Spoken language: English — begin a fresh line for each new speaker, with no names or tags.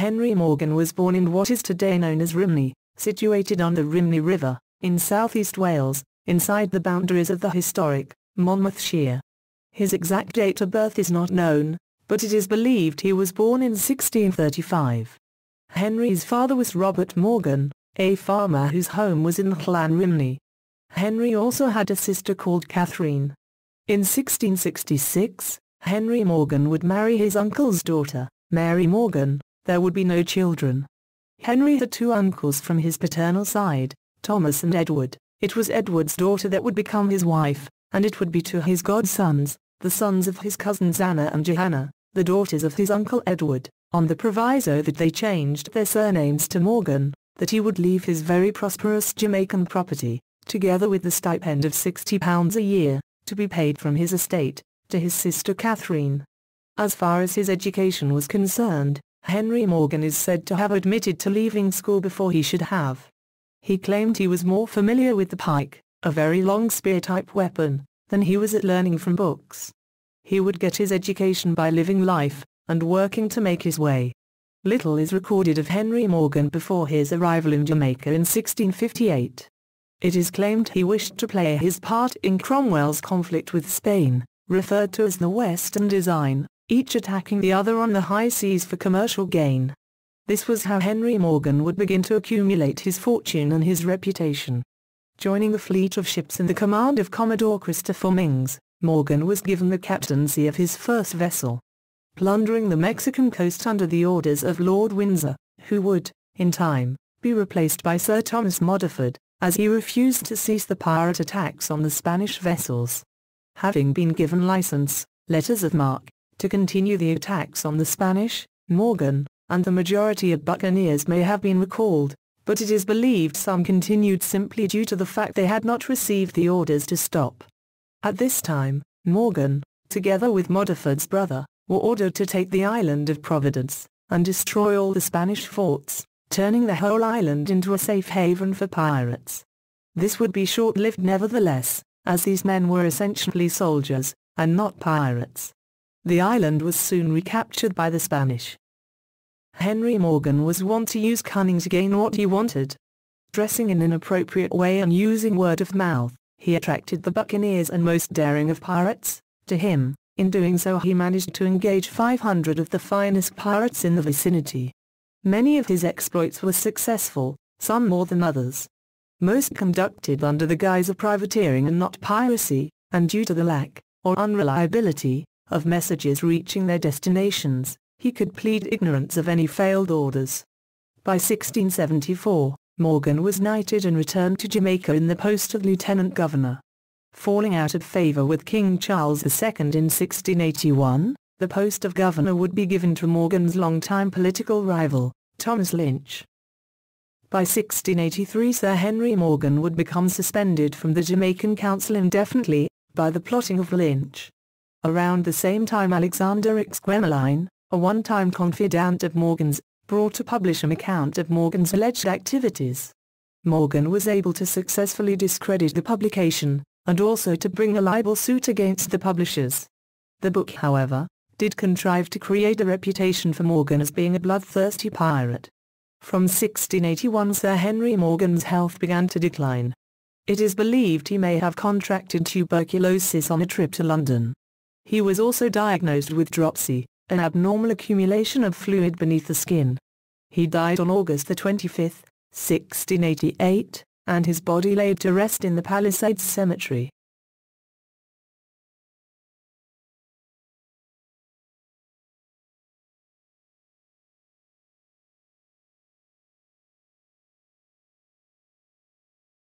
Henry Morgan was born in what is today known as Rhymney, situated on the Rhymney River, in southeast Wales, inside the boundaries of the historic Monmouthshire. His exact date of birth is not known, but it is believed he was born in 1635. Henry's father was Robert Morgan, a farmer whose home was in Llanrumney. Henry also had a sister called Catherine. In 1666, Henry Morgan would marry his uncle's daughter, Mary Morgan, there would be no children. Henry had two uncles from his paternal side, Thomas and Edward. It was Edward's daughter that would become his wife, and it would be to his godsons, the sons of his cousins Anna and Johanna, the daughters of his uncle Edward, on the proviso that they changed their surnames to Morgan, that he would leave his very prosperous Jamaican property, together with the stipend of £60 a year, to be paid from his estate, to his sister Catherine. As far as his education was concerned, Henry Morgan is said to have admitted to leaving school before he should have. He claimed he was more familiar with the pike, a very long spear-type weapon, than he was at learning from books. He would get his education by living life, and working to make his way. Little is recorded of Henry Morgan before his arrival in Jamaica in 1658. It is claimed he wished to play his part in Cromwell's conflict with Spain, referred to as the Western Design, each attacking the other on the high seas for commercial gain. This was how Henry Morgan would begin to accumulate his fortune and his reputation. Joining a fleet of ships in the command of Commodore Christopher Myngs, Morgan was given the captaincy of his first vessel. Plundering the Mexican coast under the orders of Lord Windsor, who would, in time, be replaced by Sir Thomas Modyford, as he refused to cease the pirate attacks on the Spanish vessels. Having been given license, letters of marque, to continue the attacks on the Spanish, Morgan, and the majority of buccaneers may have been recalled, but it is believed some continued simply due to the fact they had not received the orders to stop. At this time, Morgan, together with Modyford's brother, were ordered to take the island of Providence, and destroy all the Spanish forts, turning the whole island into a safe haven for pirates. This would be short-lived nevertheless, as these men were essentially soldiers, and not pirates. The island was soon recaptured by the Spanish. Henry Morgan was wont to use cunning to gain what he wanted. Dressing in an appropriate way and using word of mouth, he attracted the buccaneers and most daring of pirates, to him. In doing so he managed to engage 500 of the finest pirates in the vicinity. Many of his exploits were successful, some more than others. Most conducted under the guise of privateering and not piracy, and due to the lack, or unreliability, of messages reaching their destinations, he could plead ignorance of any failed orders. By 1674, Morgan was knighted and returned to Jamaica in the post of lieutenant governor. Falling out of favor with King Charles II in 1681, the post of governor would be given to Morgan's longtime political rival, Thomas Lynch. By 1683 Sir Henry Morgan would become suspended from the Jamaican Council indefinitely, by the plotting of Lynch. Around the same time Alexander X. Exquemelin, a one-time confidant of Morgan's, brought to publish an account of Morgan's alleged activities. Morgan was able to successfully discredit the publication, and also to bring a libel suit against the publishers. The book however, did contrive to create a reputation for Morgan as being a bloodthirsty pirate. From 1681 Sir Henry Morgan's health began to decline. It is believed he may have contracted tuberculosis on a trip to London. He was also diagnosed with dropsy, an abnormal accumulation of fluid beneath the skin. He died on August 25, 1688, and his body laid to rest in the Palisadoes Cemetery.